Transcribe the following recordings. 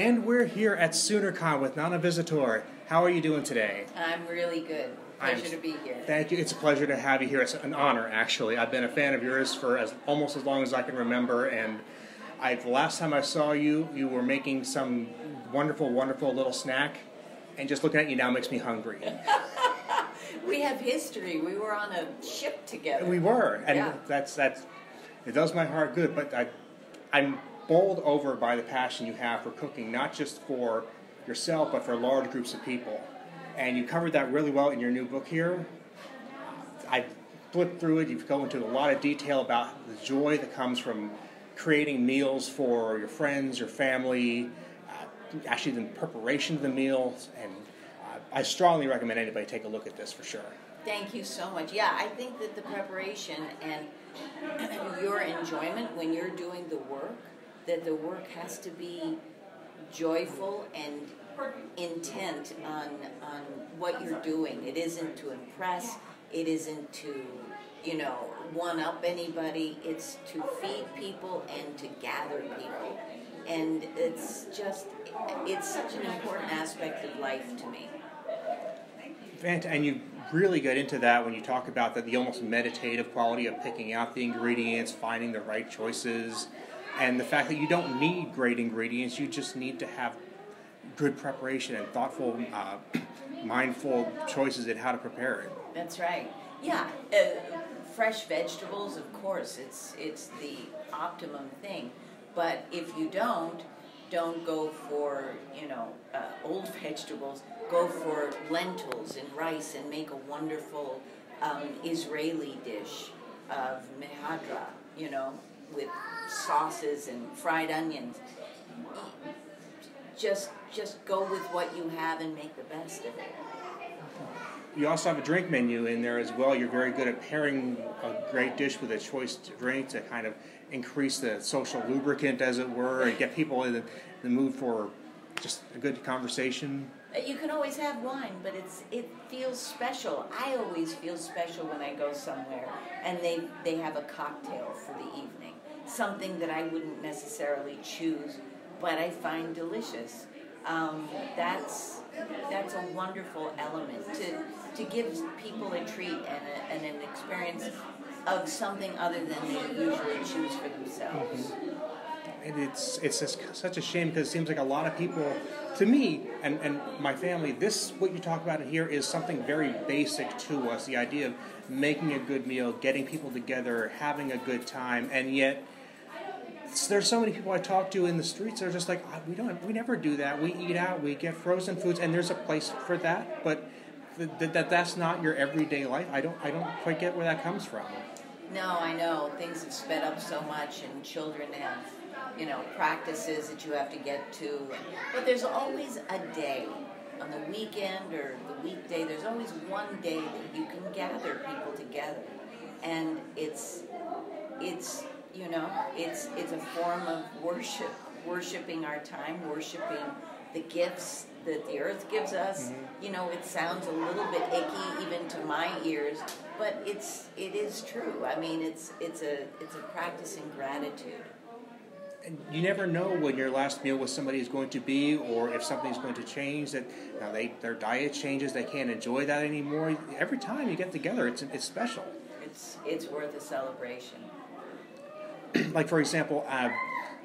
And we're here at SoonerCon with Nana Visitor. How are you doing today? I'm really good. Pleasure I'm, to be here. Thank you. It's a pleasure to have you here. It's an honor, actually. I've been a fan of yours for as almost as long as I can remember, and I, the last time I saw you, you were making some wonderful, wonderful little snack, and just looking at you now makes me hungry. we have history. We were on a ship together. We were, and yeah. that's that's it does my heart good. But I, I'm bowled over by the passion you have for cooking, not just for yourself, but for large groups of people. And you covered that really well in your new book here. I flipped through it. You've gone into a lot of detail about the joy that comes from creating meals for your friends, your family, uh, actually the preparation of the meals, and uh, I strongly recommend anybody take a look at this for sure. Thank you so much. Yeah, I think that the preparation and your enjoyment when you're doing the work, that the work has to be joyful and intent on on what you're doing. It isn't to impress. It isn't to you know one up anybody. It's to feed people and to gather people, and it's just it's such an important aspect of life to me. And you really get into that when you talk about the, the almost meditative quality of picking out the ingredients, finding the right choices, and the fact that you don't need great ingredients, you just need to have good preparation and thoughtful, uh, mindful choices in how to prepare it. That's right. Yeah, uh, fresh vegetables, of course, it's it's the optimum thing. But if you don't, don't go for you know uh, old vegetables. Go for lentils and rice and make a wonderful um, Israeli dish of mejadra. You know, with sauces and fried onions. Just just go with what you have and make the best of it. You also have a drink menu in there as well. You're very good at pairing a great dish with a choice drink to kind of increase the social lubricant, as it were, and get people in the, the mood for just a good conversation. Uh, you can always have wine, but it's it feels special. I always feel special when I go somewhere and they they have a cocktail for the evening, something that I wouldn't necessarily choose, but I find delicious. Um, that's that's a wonderful element to to give people a treat and, a, and an experience of something other than they usually choose for themselves. Mm-hmm and it's it's just such a shame because it seems like a lot of people, to me and, and my family, this what you talk about here is something very basic to us. The idea of making a good meal, getting people together, having a good time, and yet there's so many people I talk to in the streets that are just like oh, we don't we never do that. We eat out, we get frozen foods, and there's a place for that, but that, that that's not your everyday life. I don't I don't quite get where that comes from. No, I know things have sped up so much, and children have you know, practices that you have to get to. But there's always a day on the weekend or the weekday. There's always one day that you can gather people together, and it's you know it's it's a form of worship, worshiping our time, worshiping the gifts that the earth gives us. Mm-hmm. You know, it sounds a little bit icky even to my ears, but it's it is true. I mean, it's it's a it's a practice in gratitude you never know when your last meal with somebody is going to be, or if something's going to change. That now they their diet changes, they can't enjoy that anymore. Every time you get together, it's it's special. It's it's worth a celebration. like for example, uh,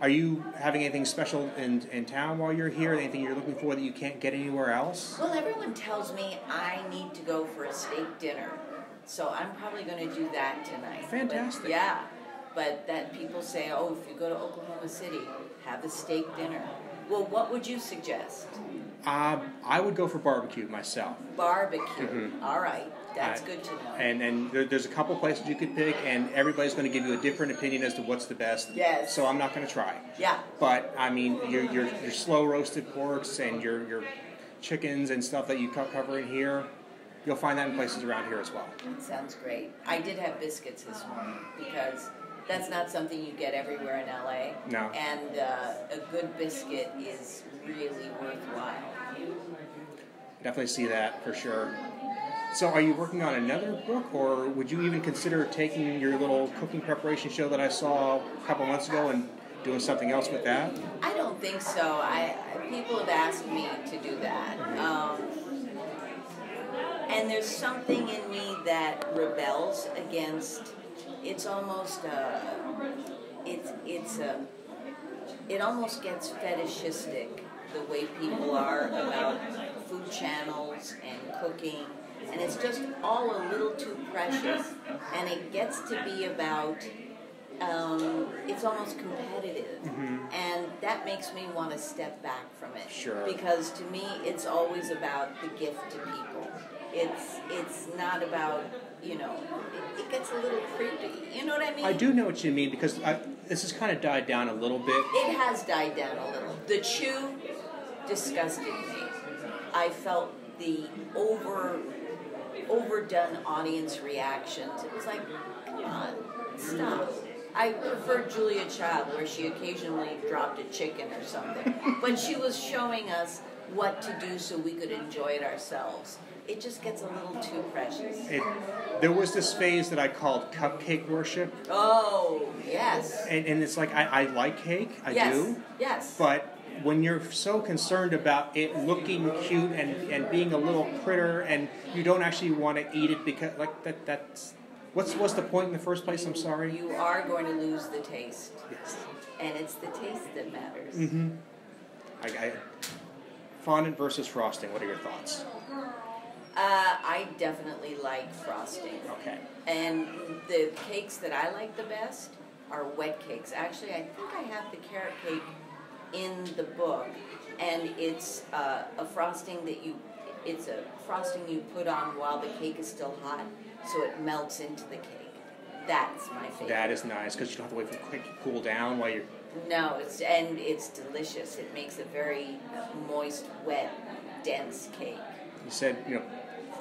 are you having anything special in in town while you're here? Anything you're looking for that you can't get anywhere else? Well, everyone tells me I need to go for a steak dinner, so I'm probably going to do that tonight. Fantastic. But, yeah but that people say, oh, if you go to Oklahoma City, have a steak dinner. Well, what would you suggest? Um, I would go for barbecue myself. Barbecue. Mm-hmm. All right. That's good to know. And and there, there's a couple places you could pick, and everybody's going to give you a different opinion as to what's the best. Yes. So I'm not going to try. Yeah. But I mean, your your, your slow roasted porks and your your chickens and stuff that you cover in here, you'll find that in places around here as well. That sounds great. I did have biscuits this morning because that's not something you get everywhere in LA. No. And uh, a good biscuit is really worthwhile. Definitely see that for sure. So, are you working on another book, or would you even consider taking your little cooking preparation show that I saw a couple months ago and doing something else with that? I don't think so. I people have asked me to do that, um, and there's something in me that rebels against. It's almost a. It's it's a. It almost gets fetishistic the way people are about cooking, and it's just all a little too precious, and it gets to be about um, it's almost competitive, Mm-hmm. and that makes me want to step back from it. Sure. Because to me, it's always about the gift to people. It's it's not about you know. It, it gets a little creepy. You know what I mean? I do know what you mean because I, this has kind of died down a little bit. It has died down a little. The chew disgusted me. I felt the over overdone audience reactions. It was like, come on, stop. I prefer Julia Child, where she occasionally dropped a chicken or something, but she was showing us what to do so we could enjoy it ourselves. It just gets a little too precious. It, there was this phase that I called cupcake worship, Oh yes, and, and it's like I, I like cake, I yes, do, yes. but when you're so concerned about it looking cute and, and being a little critter, and you don't actually want to eat it because like that that's what's what's the point in the first place? I'm sorry. you are going to lose the taste, Yes. and it's the taste that matters. Mm-hmm. I, I, fondant versus frosting. What are your thoughts? Uh, I definitely like frosting. Okay. And the cakes that I like the best are wet cakes. Actually, I think I have the carrot cake in the book, and it's uh, a frosting that you, it's a frosting you put on while the cake is still hot, so it melts into the cake. That's my favorite. That is nice because you don't have to wait for the cake to cool down while you're. No, it's and it's delicious. It makes a very moist, wet, dense cake. You said you know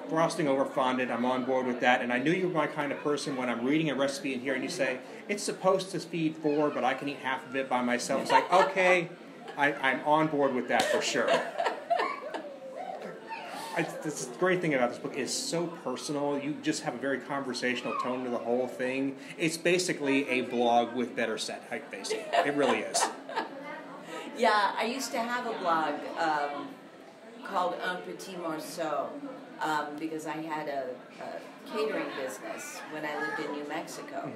frosting over fondant. I'm on board with that, and I knew you were my kind of person when I'm reading a recipe in here and you say it's supposed to feed four, but I can eat half of it by myself. It's like okay, I, I'm on board with that for sure. I, this the great thing about this book is so personal. You just have a very conversational tone to the whole thing. It's basically a blog with better set basically. It really is. Yeah, I used to have a blog um, called Un Petit Morceau um, because I had a, a catering business when I lived in New Mexico,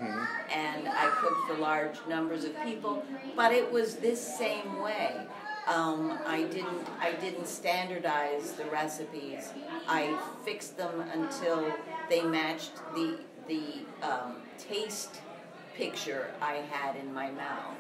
and I cooked for large numbers of people. But it was this same way. Um, I didn't I didn't standardize the recipes. I fixed them until they matched the the um, taste picture I had in my mouth.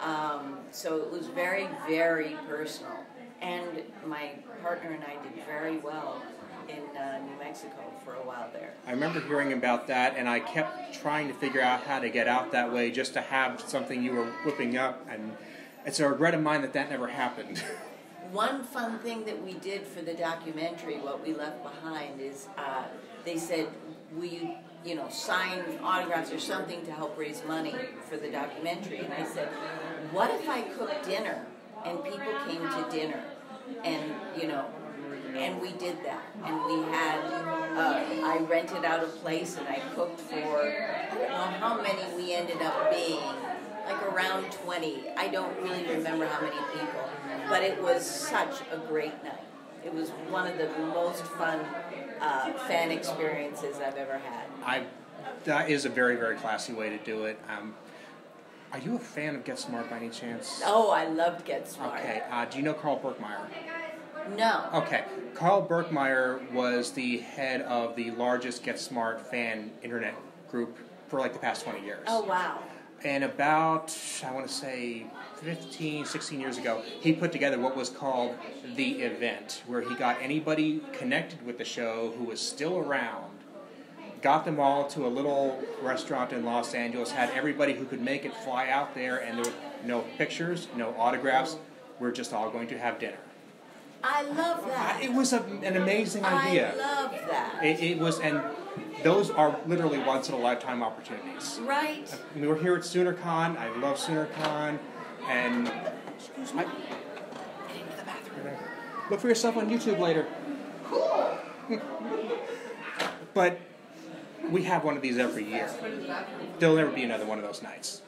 Um, so it was very, very personal. And my partner and I did very well in uh, New Mexico for a while there. I remember hearing about that, and I kept trying to figure out how to get out that way just to have something you were whipping up, and it's a regret of mine that that never happened. One fun thing that we did for the documentary, what we left behind, is uh, they said, "Will you, you know, sign autographs or something to help raise money for the documentary?" And I said, "What if I cook dinner and people came to dinner, and you know, and we did that, and we had, uh, I rented out a place and I cooked for, I don't know how many we ended up being." Like around 20. I don't really remember how many people, but it was such a great night. It was one of the most fun uh, fan experiences I've ever had. I, that is a very, very classy way to do it. Um, are you a fan of Get Smart by any chance? Oh, I loved Get Smart. Okay. Uh, do you know Carl Berkmeyer? No. Okay. Carl Berkmeyer was the head of the largest Get Smart fan internet group for like the past 20 years. Oh, wow. And about, I want to say, 15, 16 years ago, he put together what was called The Event, where he got anybody connected with the show who was still around, got them all to a little restaurant in Los Angeles, had everybody who could make it fly out there, and there were no pictures, no autographs. We're just all going to have dinner. I love that. It was a, an amazing idea. I love that. It, it was, and those are literally once in a lifetime opportunities. right? We were here at SoonerCon. I love SoonerCon, and excuse me. Look for yourself on YouTube later. Cool. But we have one of these every year. There'll never be another one of those nights.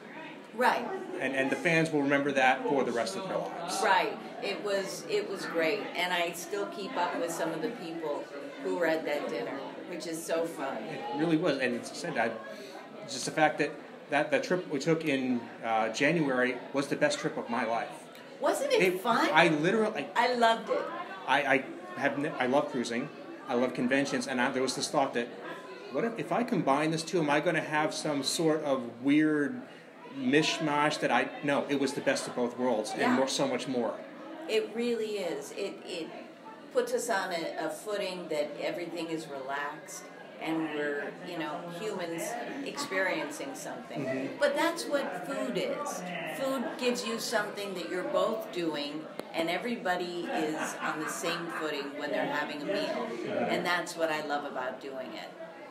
Right. And and the fans will remember that for the rest of their lives. Right. It was it was great, and I still keep up with some of the people who were at that dinner, which is so fun. It really was, and it's said I, just the fact that that the trip we took in uh, January was the best trip of my life. Wasn't it, It- fun? I literally, I loved it. I, I have, I love cruising, I love conventions, and I, there was this thought that, what if, if I combine this two, am I going to have some sort of weird mishmash that I? No, it was the best of both worlds, Yeah. and more, so much more. It really is. It it puts us on a, a footing that everything is relaxed and we're you know humans experiencing something. Mm-hmm. But that's what food is. Food gives you something that you're both doing, and everybody is on the same footing when they're having a meal, and that's what I love about doing it.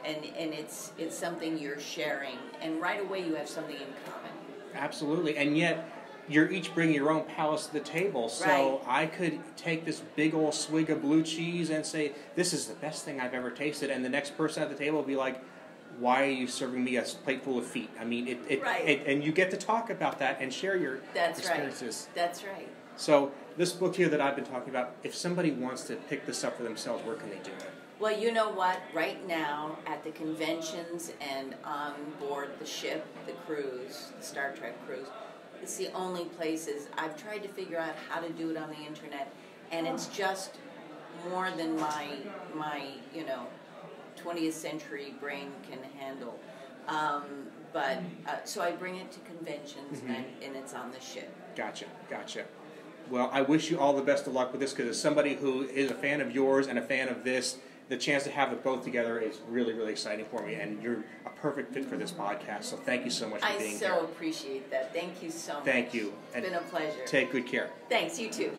And and it's it's something you're sharing, and right away you have something in common. Absolutely, and yet you're each bringing your own palace to the table. So Right. I could take this big old swig of blue cheese and say, "This is the best thing I've ever tasted," and the next person at the table will be like, "Why are you serving me a plate full of feet?" I mean, it, it, Right. it and you get to talk about that and share your That's experiences. right. That's right. So this book here that I've been talking about, if somebody wants to pick this up for themselves, where can they do it? Well, you know what? Right now, at the conventions and on board the ship, the cruise, the Star Trek cruise, it's the only places. I've tried to figure out how to do it on the internet, and it's just more than my my you know 20th century brain can handle. Um, but uh, so I bring it to conventions, and, and it's on the ship. Gotcha, gotcha. Well, I wish you all the best of luck with this because as somebody who is a fan of yours and a fan of this, the chance to have it both together is really, really exciting for me. And you're a perfect fit for this podcast. So thank you so much for I being so here. appreciate that. Thank you so much. Thank you. It's And been a pleasure. Take good care. Thanks. You too.